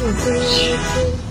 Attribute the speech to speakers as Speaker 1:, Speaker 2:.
Speaker 1: 是猪。